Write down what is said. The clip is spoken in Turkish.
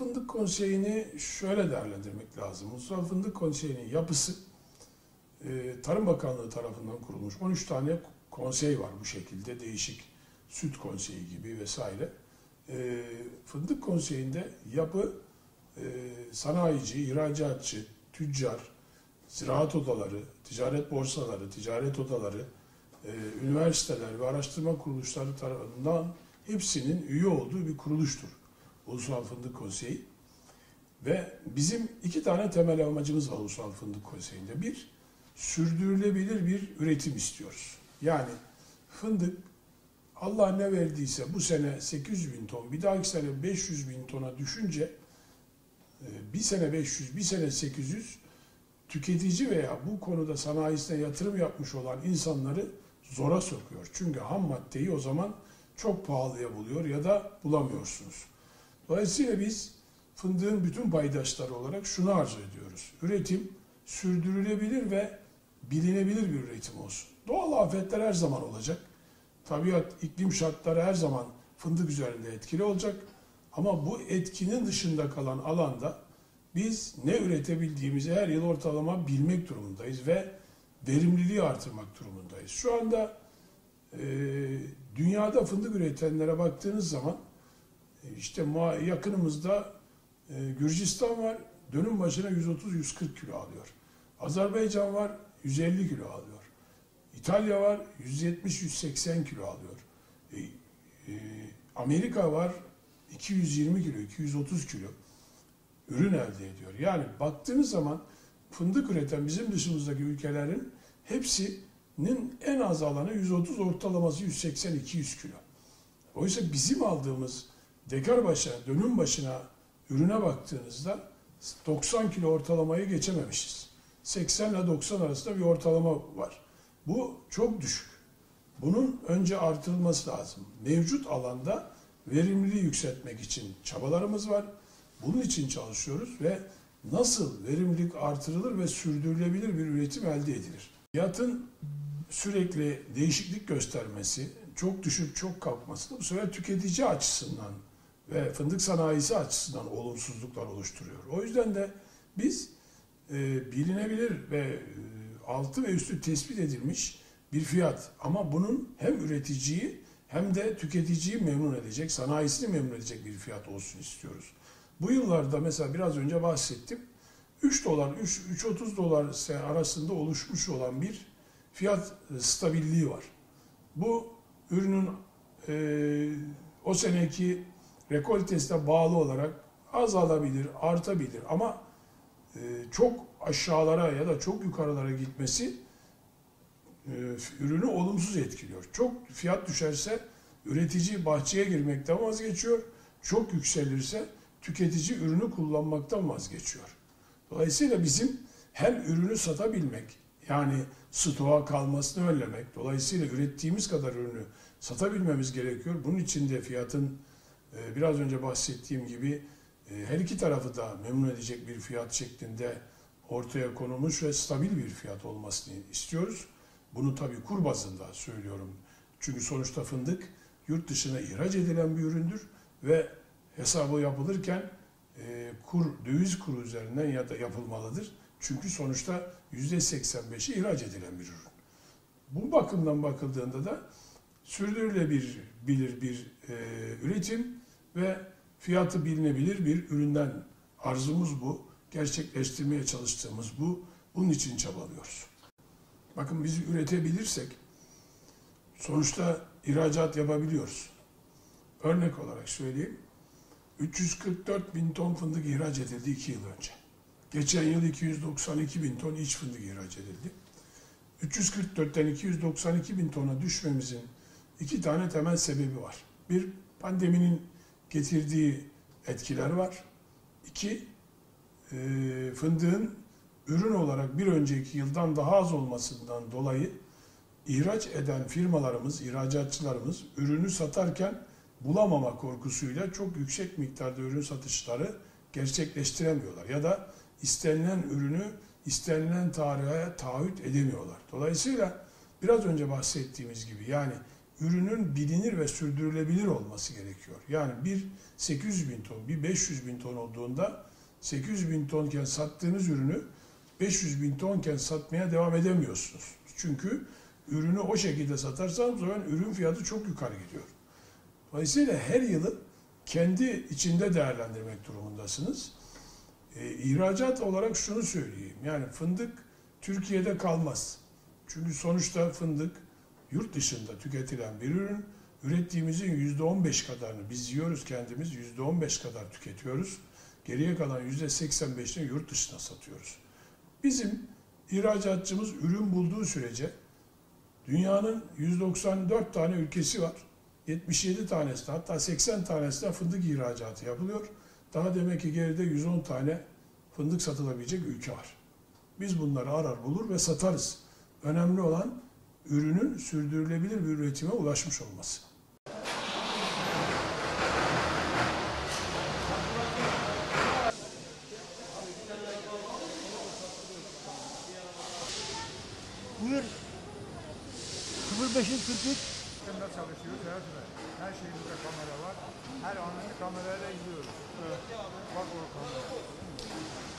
Fındık Konseyi'ni şöyle değerlendirmek lazım. Ulusal Fındık Konseyi'nin yapısı e, Tarım Bakanlığı tarafından kurulmuş 13 tane konsey var bu şekilde değişik süt konseyi gibi vesaire. E, Fındık Konseyi'nde yapı e, sanayici, ihracatçı, tüccar, ziraat odaları, ticaret borsaları, ticaret odaları, üniversiteler ve araştırma kuruluşları tarafından hepsinin üye olduğu bir kuruluştur. Ulusal Fındık Konseyi. Ve bizim iki tane temel amacımız var Ulusal Fındık Konseyi'nde. Bir, sürdürülebilir bir üretim istiyoruz. Yani fındık Allah ne verdiyse bu sene 800 bin ton, bir dahaki sene 500 bin tona düşünce e, bir sene 500, bir sene 800 tüketici veya bu konuda sanayisine yatırım yapmış olan insanları zora sokuyor. Çünkü ham maddeyi o zaman çok pahalıya buluyor ya da bulamıyorsunuz. Dolayısıyla biz fındığın bütün paydaşları olarak şunu arzu ediyoruz. Üretim sürdürülebilir ve bilinebilir bir üretim olsun. Doğal afetler her zaman olacak. Tabiat, iklim şartları her zaman fındık üzerinde etkili olacak. Ama bu etkinin dışında kalan alanda biz ne üretebildiğimizi her yıl ortalama bilmek durumundayız ve verimliliği artırmak durumundayız. Şu anda e, dünyada fındık üretenlere baktığınız zaman işte yakınımızda e, Gürcistan var, dönüm başına 130-140 kilo alıyor. Azerbaycan var, 150 kilo alıyor. İtalya var, 170-180 kilo alıyor. E, e, Amerika var, 220 kilo, 230 kilo ürün elde ediyor. Yani baktığınız zaman fındık üreten bizim dışımızdaki ülkelerin hepsinin en az alanı 130 ortalaması 180-200 kilo. Oysa bizim aldığımız dekar başına, dönüm başına ürüne baktığınızda 90 kilo ortalamayı geçememişiz. 80 ile 90 arasında bir ortalama var. Bu çok düşük. Bunun önce artırılması lazım. Mevcut alanda verimliliği yükseltmek için çabalarımız var. Bunun için çalışıyoruz ve nasıl verimlilik artırılır ve sürdürülebilir bir üretim elde edilir? Fiyatın sürekli değişiklik göstermesi, çok düşük çok kalkması da bu sefer tüketici açısından ve fındık sanayisi açısından olumsuzluklar oluşturuyor. O yüzden de biz e, bilinebilir ve e, altı ve üstü tespit edilmiş bir fiyat ama bunun hem üreticiyi hem de tüketiciyi memnun edecek, sanayisini memnun edecek bir fiyat olsun istiyoruz. Bu yıllarda mesela biraz önce bahsettim. 3 dolar, 3.30 dolar arasında oluşmuş olan bir fiyat e, stabilliği var. Bu ürünün e, o seneki rekoltesine bağlı olarak azalabilir, artabilir ama e, çok aşağılara ya da çok yukarılara gitmesi e, ürünü olumsuz etkiliyor. Çok fiyat düşerse üretici bahçeye girmekten vazgeçiyor. Çok yükselirse tüketici ürünü kullanmaktan vazgeçiyor. Dolayısıyla bizim hem ürünü satabilmek yani stoğa kalmasını önlemek, dolayısıyla ürettiğimiz kadar ürünü satabilmemiz gerekiyor. Bunun için de fiyatın biraz önce bahsettiğim gibi e, her iki tarafı da memnun edecek bir fiyat şeklinde ortaya konulmuş ve stabil bir fiyat olmasını istiyoruz. Bunu tabii kur bazında söylüyorum. Çünkü sonuçta fındık yurt dışına ihraç edilen bir üründür ve hesabı yapılırken e, kur, döviz kuru üzerinden ya da yapılmalıdır. Çünkü sonuçta %85'i ihraç edilen bir ürün. Bu bakımdan bakıldığında da sürdürülebilir bir, bir e, üretim ve fiyatı bilinebilir bir üründen arzumuz bu. Gerçekleştirmeye çalıştığımız bu. Bunun için çabalıyoruz. Bakın biz üretebilirsek sonuçta ihracat yapabiliyoruz. Örnek olarak söyleyeyim. 344 bin ton fındık ihraç edildi 2 yıl önce. Geçen yıl 292 bin ton iç fındık ihraç edildi. 344'ten 292 bin tona düşmemizin iki tane temel sebebi var. Bir, pandeminin getirdiği etkiler var. İki, e, fındığın ürün olarak bir önceki yıldan daha az olmasından dolayı ihraç eden firmalarımız, ihracatçılarımız ürünü satarken bulamama korkusuyla çok yüksek miktarda ürün satışları gerçekleştiremiyorlar. Ya da istenilen ürünü istenilen tarihe taahhüt edemiyorlar. Dolayısıyla biraz önce bahsettiğimiz gibi yani ürünün bilinir ve sürdürülebilir olması gerekiyor. Yani bir 800 bin ton, bir 500 bin ton olduğunda 800 bin tonken sattığınız ürünü 500 bin tonken satmaya devam edemiyorsunuz. Çünkü ürünü o şekilde satarsanız zaman ürün fiyatı çok yukarı gidiyor. Dolayısıyla her yılı kendi içinde değerlendirmek durumundasınız. E, ihracat olarak şunu söyleyeyim. Yani fındık Türkiye'de kalmaz. Çünkü sonuçta fındık yurt dışında tüketilen bir ürün. Ürettiğimizin %15 kadarını biz yiyoruz kendimiz, %15 kadar tüketiyoruz. Geriye kalan %85'ini yurt dışına satıyoruz. Bizim ihracatçımız ürün bulduğu sürece dünyanın 194 tane ülkesi var. 77 tanesi hatta 80 tanesinde fındık ihracatı yapılıyor. Daha demek ki geride 110 tane fındık satılabilecek ülke var. Biz bunları arar bulur ve satarız. Önemli olan ürünün sürdürülebilir bir üretime ulaşmış olması. Buyur. 05'in 43. Sistemde çalışıyoruz her türlü. Her şeyimizde kamera var. Her anını kamerayla izliyoruz. Bak o kamera.